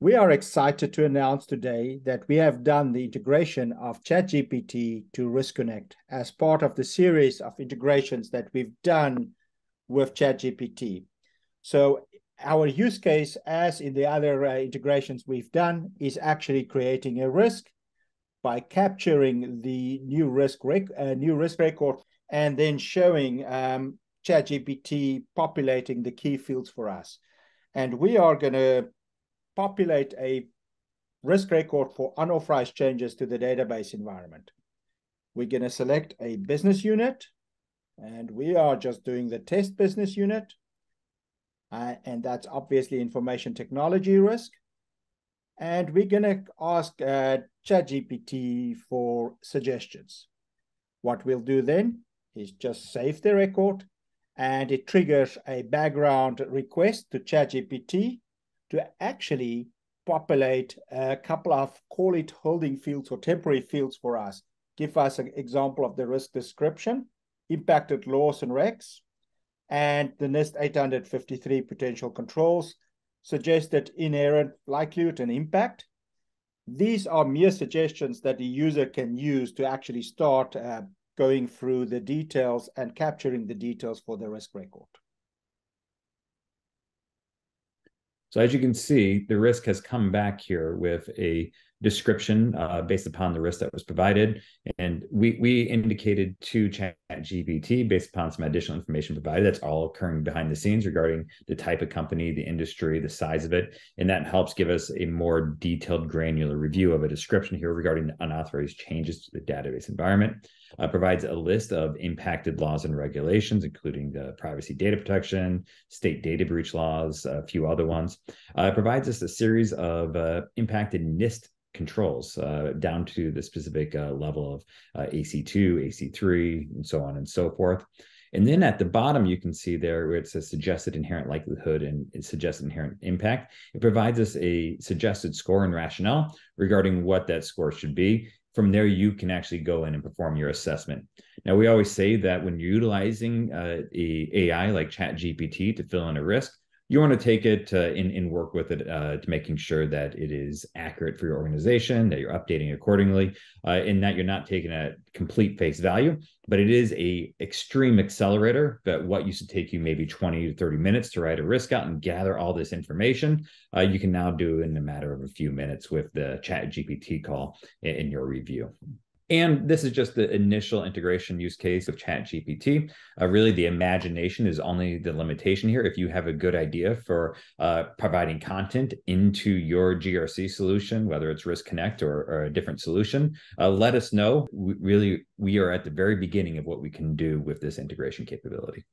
We are excited to announce today that we have done the integration of ChatGPT to Riskonnect as part of the series of integrations that we've done with ChatGPT. So our use case, as in the other uh, integrations we've done, is actually creating a risk by capturing the new risk rec- uh, new risk record and then showing um, ChatGPT populating the key fields for us. And we are going to populate a risk record for unauthorized changes to the database environment. We're going to select a business unit, and we are just doing the test business unit. Uh, and that's obviously information technology risk. And we're going to ask uh, ChatGPT for suggestions. What we'll do then is just save the record, and it triggers a background request to ChatGPT to actually populate a couple of call it holding fields or temporary fields for us. Give us an example of the risk description, impacted laws and regs, and the NIST 853 potential controls, suggested inherent likelihood and impact. These are mere suggestions that the user can use to actually start uh, going through the details and capturing the details for the risk record. So as you can see, the risk has come back here with a description uh, based upon the risk that was provided. And we, we indicated to ChatGPT based upon some additional information provided. That's all occurring behind the scenes regarding the type of company, the industry, the size of it. And that helps give us a more detailed, granular review of a description here regarding the unauthorized changes to the database environment uh, provides a list of impacted laws and regulations, including the privacy data protection, state data breach laws, a few other ones. Uh, provides us a series of uh, impacted NIST controls uh, down to the specific uh, level of uh, AC2, AC3, and so on and so forth. And then at the bottom, you can see there where it says suggested inherent likelihood and suggested inherent impact. It provides us a suggested score and rationale regarding what that score should be from there you can actually go in and perform your assessment. Now we always say that when you're utilizing uh, a ai like ChatGPT to fill in a risk you want to take it uh, in, and work with it uh, to making sure that it is accurate for your organization, that you're updating accordingly, uh, and that you're not taking a complete face value. But it is a extreme accelerator that what used to take you maybe 20 to 30 minutes to write a risk out and gather all this information, uh, you can now do in a matter of a few minutes with the ChatGPT call in, in your review. And this is just the initial integration use case of ChatGPT. Uh, really, the imagination is only the limitation here. If you have a good idea for uh, providing content into your GRC solution, whether it's Riskonnect or, or a different solution, uh, let us know. We, really, we are at the very beginning of what we can do with this integration capability.